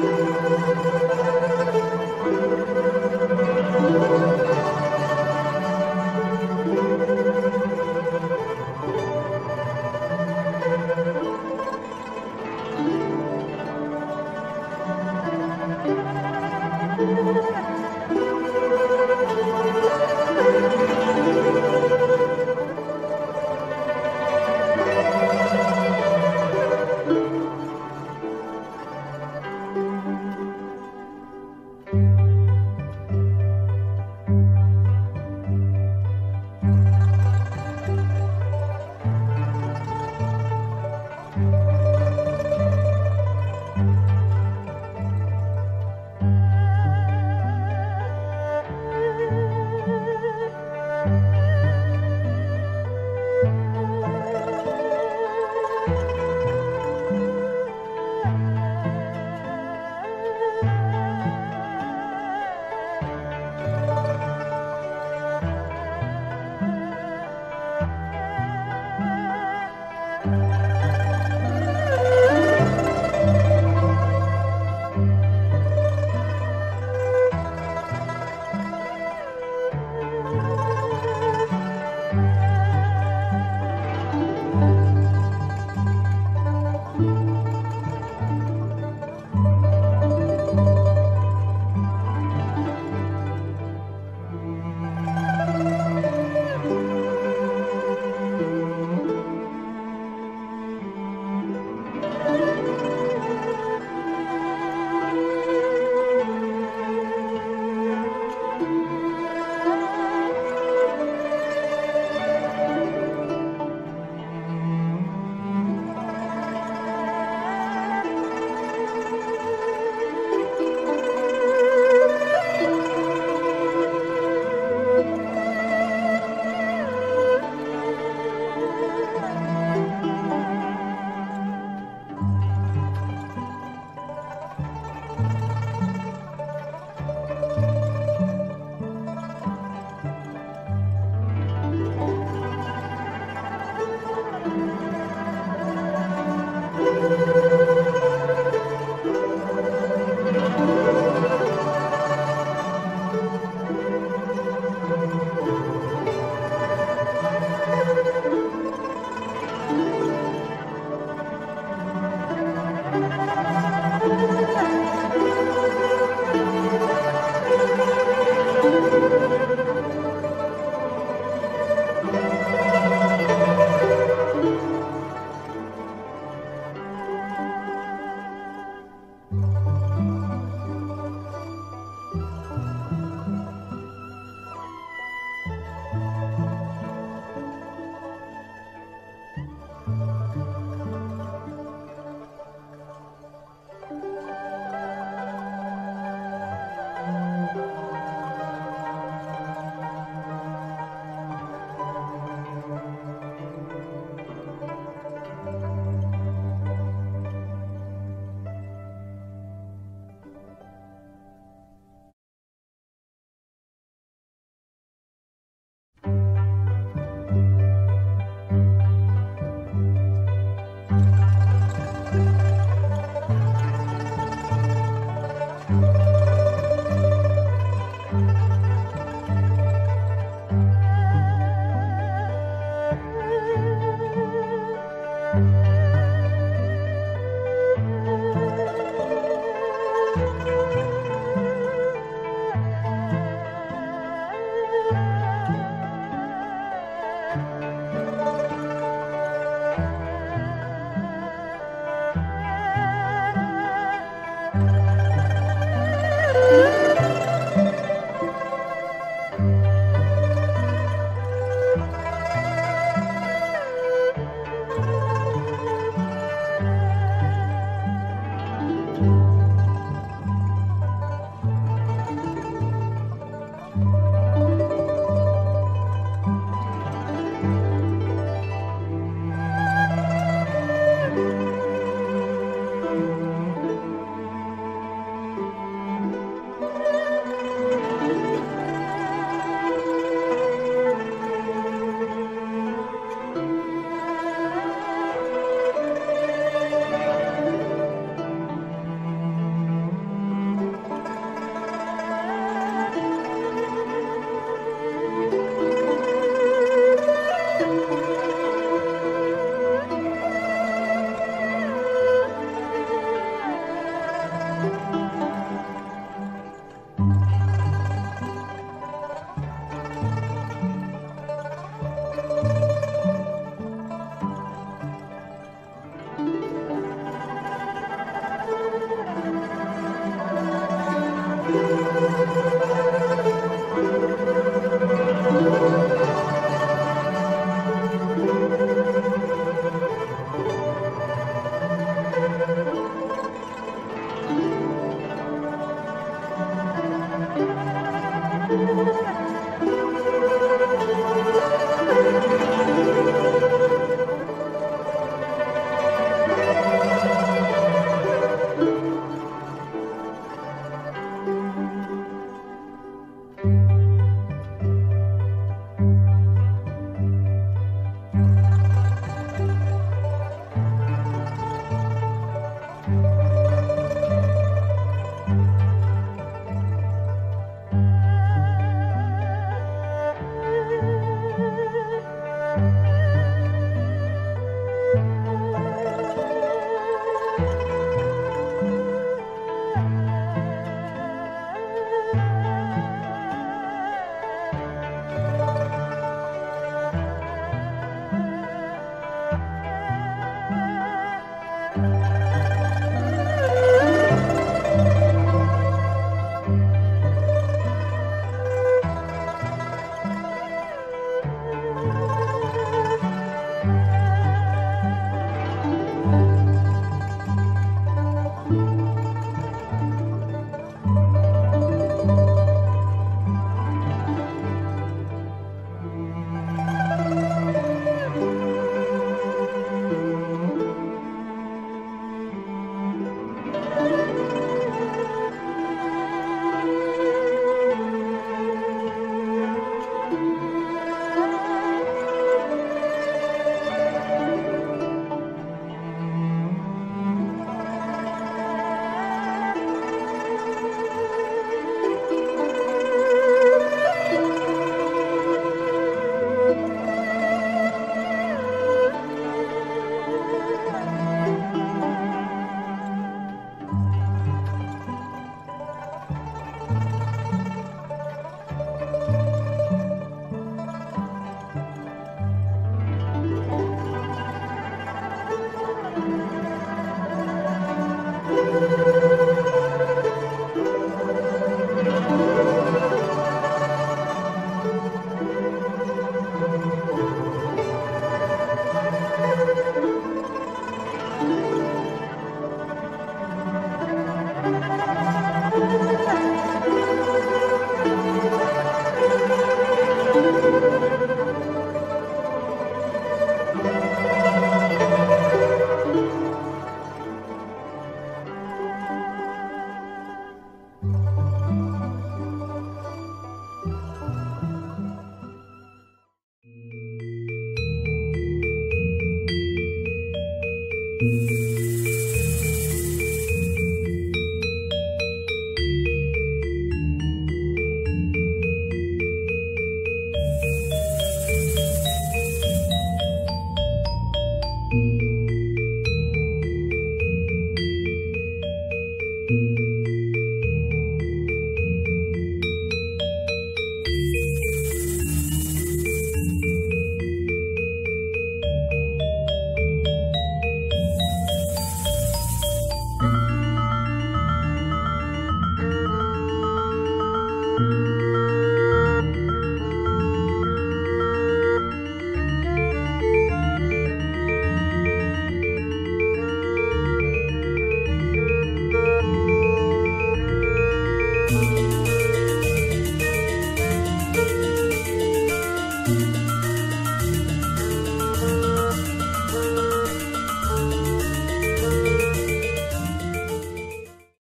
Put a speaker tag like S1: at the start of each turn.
S1: Música Thank you. Gracias.